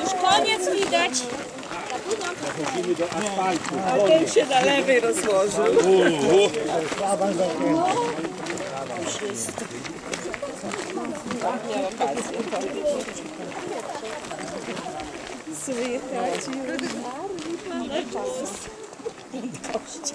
Już koniec widać. A ten się na lewej rozłożył. Ja wakacje Słychać już na głos. Prędkość.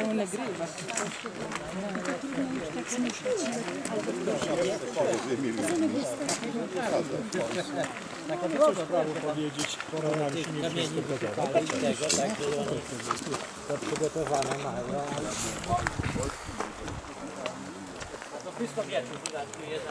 zbierają. On nagrywa. powiedzieć, się nie wszystko przygotowane mają, ale... To tu jest